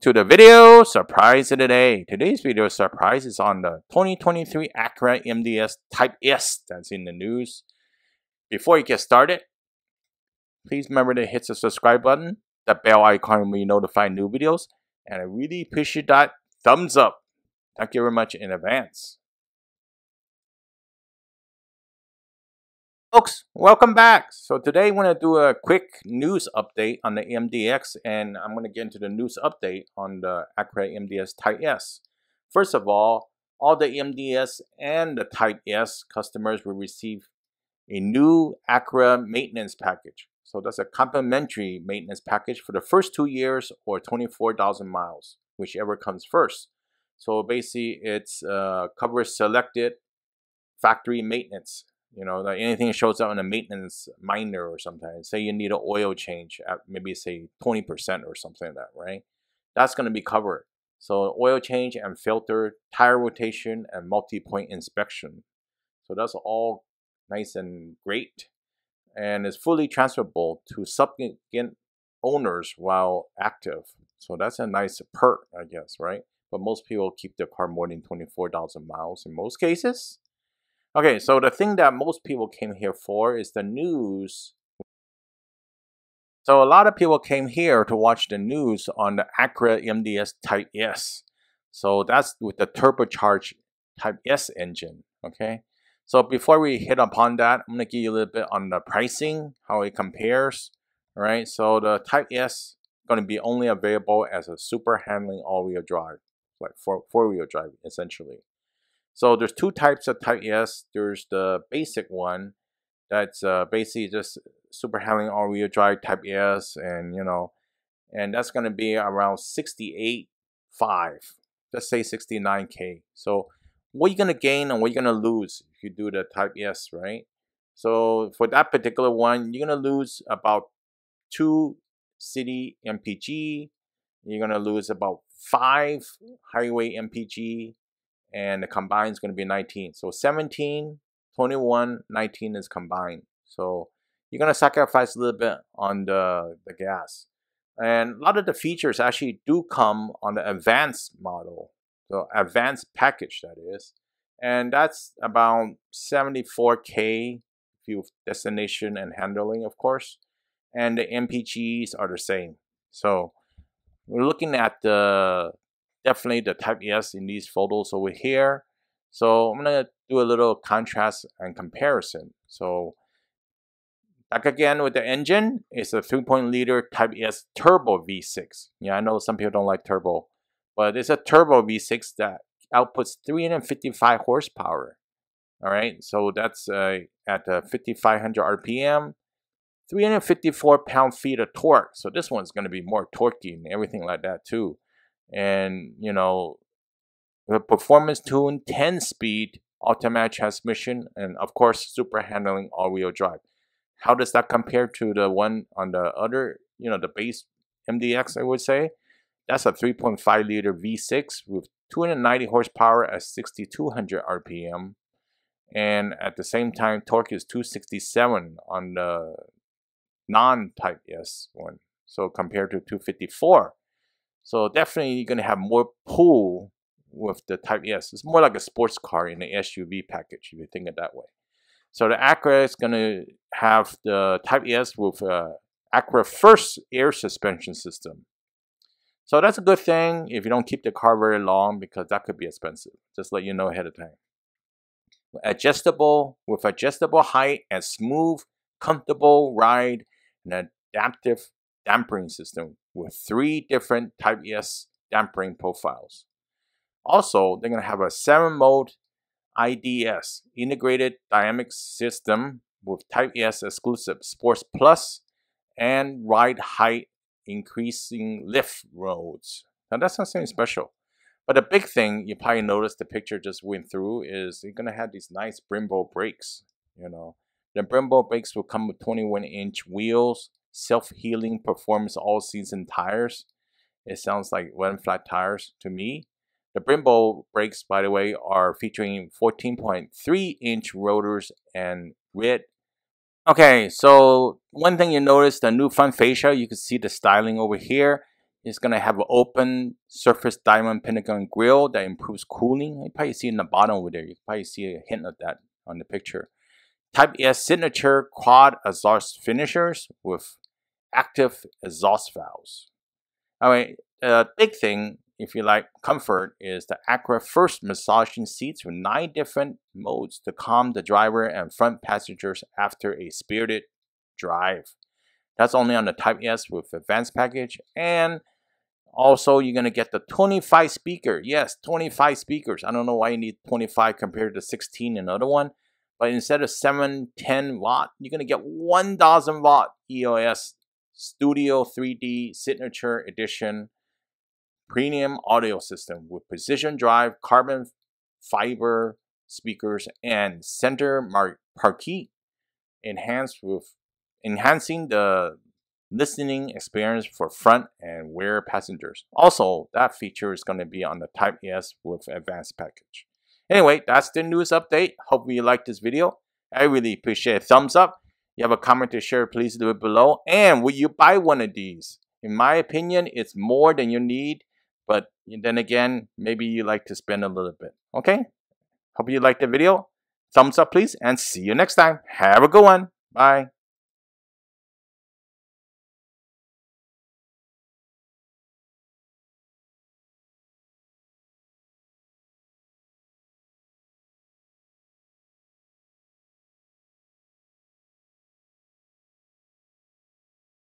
to the video surprise of the day. Today's video surprise is on the 2023 Acura MDX Type S that's in the news. Before you get started, please remember to hit the subscribe button, the bell icon you notify new videos, and I really appreciate that thumbs up. Thank you very much in advance. Folks, welcome back. So today I'm going to do a quick news update on the MDX and I'm going to get into the news update on the Acura MDX Type S. First of all, all the MDX and the Type S customers will receive a new Acura maintenance package. So that's a complimentary maintenance package for the first two years or 24,000 miles, whichever comes first. So basically it's uh, covers selected factory maintenance you know, like anything shows up in a Maintenance Minder or something. Say you need an oil change at maybe say 20% or something like that, right? That's going to be covered. So oil change and filter, tire rotation, and multi-point inspection. So that's all nice and great. And it's fully transferable to subsequent owners while active. So that's a nice perk, I guess, right? But most people keep their car more than 24,000 miles in most cases. Okay, so the thing that most people came here for is the news. So a lot of people came here to watch the news on the Acura MDX Type S. So that's with the turbocharged Type S engine, okay? So before we hit upon that, I'm gonna give you a little bit on the pricing, how it compares, all right? So the Type S gonna be only available as a super handling all-wheel drive, like four-wheel drive, essentially. So there's two types of Type S. There's the basic one that's uh, basically just super handling all-wheel drive Type S, and you know, and that's going to be around 68.5. Let's say 69k. So what are you going to gain and what are you going to lose if you do the Type S, right? So for that particular one, you're going to lose about two city MPG. You're going to lose about five highway MPG and the combined is going to be 19. So 17, 21, 19 is combined. So you're going to sacrifice a little bit on the, the gas. And a lot of the features actually do come on the advanced model, the advanced package that is. And that's about 74K fuel destination and handling, of course. And the MPGs are the same. So we're looking at the definitely the Type S in these photos over here. So I'm going to do a little contrast and comparison. So back again with the engine, it's a 3.0 liter Type S turbo V6. Yeah, I know some people don't like turbo, but it's a turbo V6 that outputs 355 horsepower. All right, so that's uh, at uh, 5,500 RPM, 354 pound-feet of torque. So this one's going to be more torquey and everything like that too and you know the performance tune 10 speed automatic transmission and of course super handling all-wheel drive. How does that compare to the one on the other you know the base mdx i would say? That's a 3.5 liter v6 with 290 horsepower at 6200 rpm and at the same time torque is 267 on the non-type s one. So compared to 254 so definitely you're going to have more pull with the Type S. It's more like a sports car in the SUV package if you think it that way. So the Acura is going to have the Type S with uh, Acura first air suspension system. So that's a good thing if you don't keep the car very long because that could be expensive. Just let you know ahead of time. Adjustable with adjustable height and smooth, comfortable ride and adaptive dampering system with three different Type S dampering profiles. Also, they're going to have a 7-mode IDS, Integrated Dynamic System, with Type S exclusive Sports Plus and ride height increasing lift modes. Now that's not something special. But the big thing you probably noticed the picture just went through is you're gonna have these nice Brembo brakes. You know, the Brembo brakes will come with 21 inch wheels, self-healing performance all-season tires. It sounds like and flat tires to me. The Brembo brakes, by the way, are featuring 14.3 inch rotors and red. Okay, so one thing you notice, the new front fascia, you can see the styling over here. It's going to have an open surface diamond pentagon grill that improves cooling. You probably see in the bottom over there. You probably see a hint of that on the picture. Type S signature quad exhaust finishers with active exhaust valves. I mean, the big thing, if you like comfort, is the Acura first massaging seats with nine different modes to calm the driver and front passengers after a spirited drive. That's only on the Type S with advanced package. And also, you're going to get the 25 speaker. Yes, 25 speakers. I don't know why you need 25 compared to 16 another one. But instead of 710 watt, you're going to get 1000 watt ELS Studio 3D Signature Edition premium audio system with precision drive, carbon fiber speakers, and center marquee enhanced with enhancing the listening experience for front and rear passengers. Also, that feature is going to be on the Type S with advanced package. Anyway, that's the news update. Hope you liked this video. I really appreciate a thumbs up you have a comment to share, please do it below. And will you buy one of these? In my opinion, it's more than you need, but then again, maybe you like to spend a little bit. Okay? Hope you liked the video. Thumbs up, please, and see you next time. Have a good one. Bye.